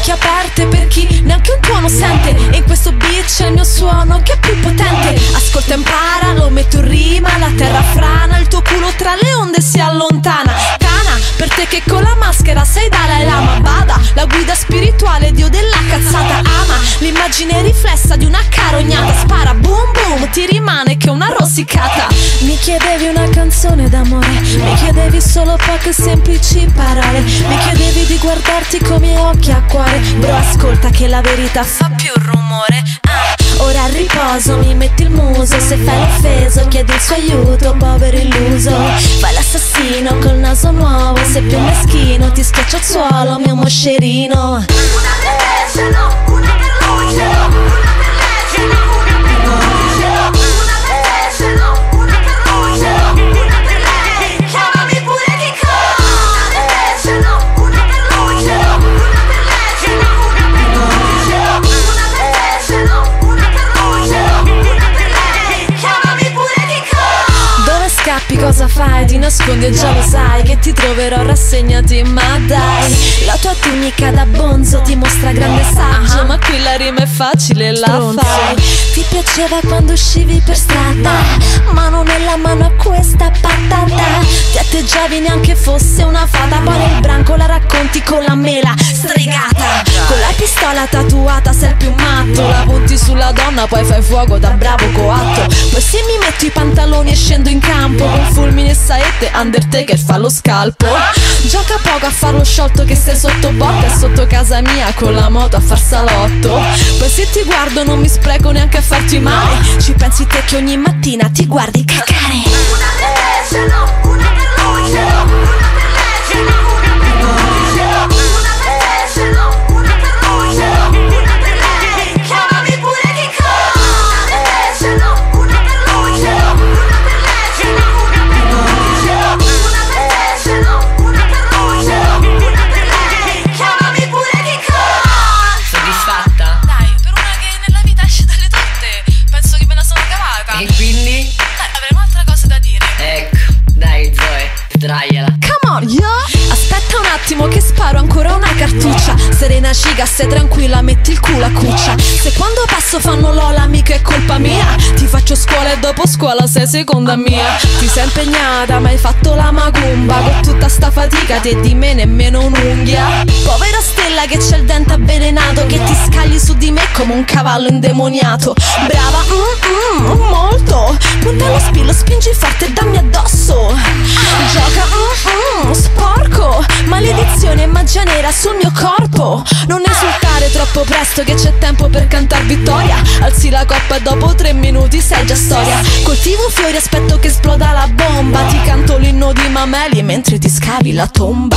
occhi aperte per chi neanche un tuono sente. E in questo beat c'è il mio suono che è più potente. Ascolta e impara, lo metto in rima La terra frana, il tuo culo tra le onde si allontana. Tana, per te che con la maschera sei Dalai Lama. Bada, la guida spirituale, dio della cazzata. Ama, l'immagine riflessa di una carognata. Spara, boom boom, ti rimane che una rosicata Mi chiedevi una canzone d'amore Mi chiedevi solo poche semplici parole. Mi chiedevi guardarti miei occhi a cuore. Bro ascolta che la verità fa più rumore. Ah. Ora a riposo mi metti il muso. Se fai l'offeso chiedi il suo aiuto Povero illuso. Fai l'assassino col naso nuovo. Se più meschino ti schiaccio al suolo Mio moscerino. Una per te scappi cosa fai? Ti nascondi e già lo sai Che ti troverò rassegnati ma dai La tua tunica da bonzo ti mostra grande la rima è facile la fai. Ti piaceva quando uscivi per strada Mano nella mano a questa patata. Ti atteggiavi neanche fosse una fata Poi nel branco la racconti con la mela stregata. Con la pistola tatuata sei il più matto. La punti sulla donna poi fai fuoco da bravo coatto. Poi se mi metto i pantaloni e scendo in campo Con fulmini e saette Undertaker fa lo scalpo Gioca poco a farlo sciolto che sei sotto botta E sotto casa mia con la moto a far salotto. Poi se ti guardo non mi spreco neanche a farti male. Ci pensi te che ogni mattina ti guardi cagare. Una l'ho, una per attimo che sparo ancora una cartuccia. Serena ciga, stai tranquilla, metti il culo a cuccia. Se quando passo fanno lola mica è colpa mia. Ti faccio scuola e dopo scuola sei seconda mia. Ti sei impegnata ma hai fatto la macumba Con tutta sta fatica te di me nemmeno un'unghia. Povera stella che c'è il dente avvelenato Che ti scagli su di me come un cavallo indemoniato. Brava, mm, mm, molto sul mio corpo. Non esultare troppo presto che c'è tempo per cantar vittoria. Alzi la coppa e dopo tre minuti sei già storia. Coltivo fiori, aspetto che esploda la bomba. Ti canto l'inno di Mameli mentre ti scavi la tomba